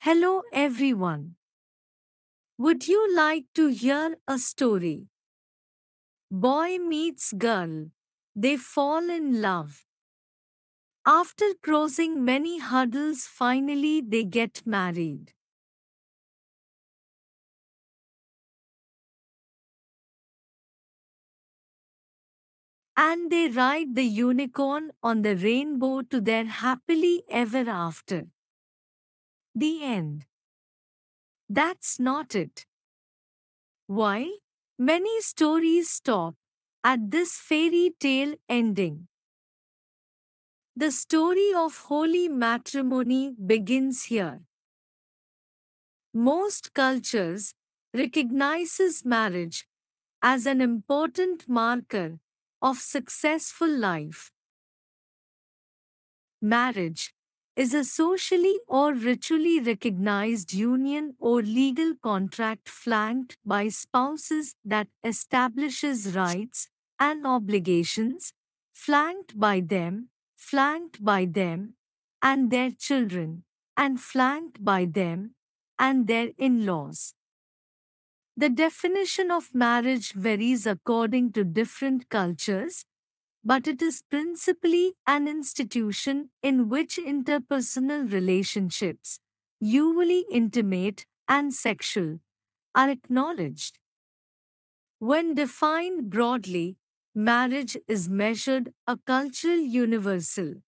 Hello everyone. Would you like to hear a story? Boy meets girl. They fall in love. After crossing many hurdles, finally they get married. And they ride the unicorn on the rainbow to their happily ever after. The end. That's not it. Why? Many stories stop at this fairy tale ending. The story of holy matrimony begins here. Most cultures recognizes marriage as an important marker of successful life. Marriage is a socially or ritually recognized union or legal contract flanked by spouses that establishes rights and obligations, flanked by them, flanked by them, and their children, and flanked by them, and their in-laws. The definition of marriage varies according to different cultures, but it is principally an institution in which interpersonal relationships, usually intimate and sexual, are acknowledged. When defined broadly, marriage is measured a cultural universal.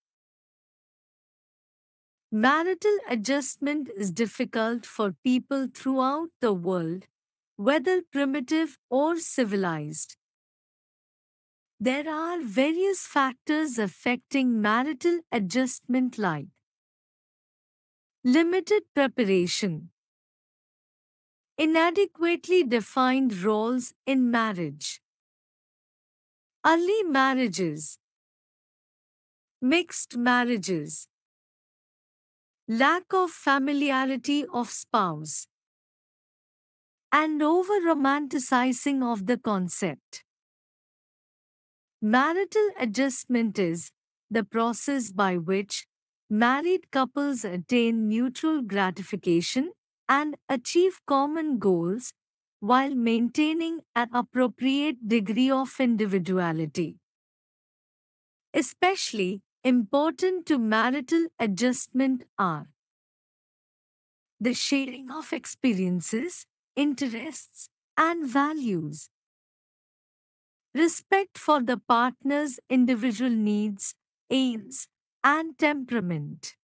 Marital adjustment is difficult for people throughout the world, whether primitive or civilized. There are various factors affecting marital adjustment like limited preparation, inadequately defined roles in marriage, early marriages, mixed marriages, lack of familiarity of spouse, and over romanticizing of the concept. Marital adjustment is the process by which married couples attain mutual gratification and achieve common goals while maintaining an appropriate degree of individuality. Especially important to marital adjustment are the sharing of experiences, interests, and values respect for the partner's individual needs, aims, and temperament.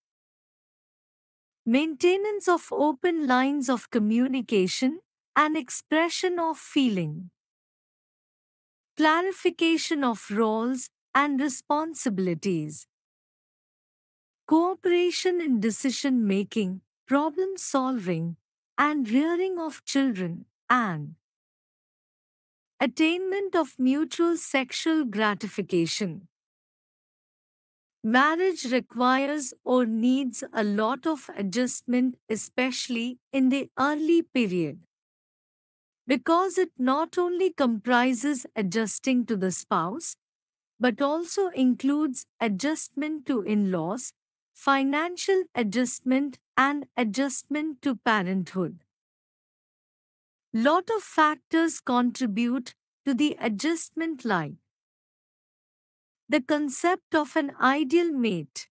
Maintenance of open lines of communication and expression of feeling. Clarification of roles and responsibilities. Cooperation in decision making, problem solving, and rearing of children, and Attainment of mutual sexual gratification. Marriage requires or needs a lot of adjustment, especially in the early period. Because it not only comprises adjusting to the spouse, but also includes adjustment to in laws, financial adjustment, and adjustment to parenthood. Lot of factors contribute to the adjustment like the concept of an ideal mate,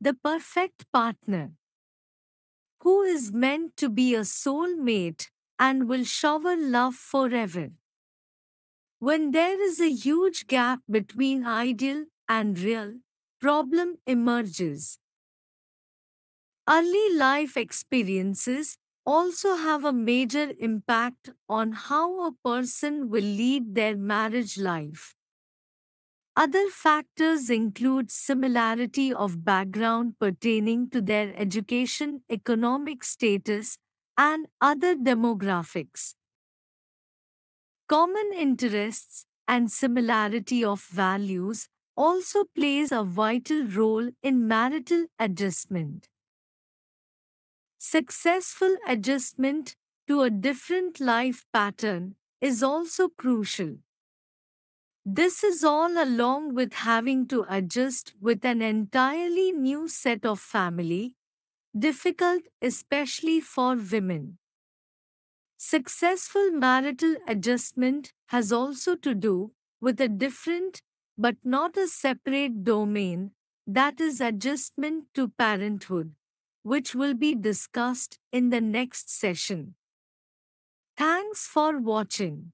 the perfect partner, who is meant to be a soul mate and will shower love forever. When there is a huge gap between ideal and real, problem emerges. Early life experiences also have a major impact on how a person will lead their marriage life. Other factors include similarity of background pertaining to their education, economic status, and other demographics. Common interests and similarity of values also plays a vital role in marital adjustment. Successful adjustment to a different life pattern is also crucial. This is all along with having to adjust with an entirely new set of family, difficult especially for women. Successful marital adjustment has also to do with a different but not a separate domain that is adjustment to parenthood, which will be discussed in the next session. Thanks for watching.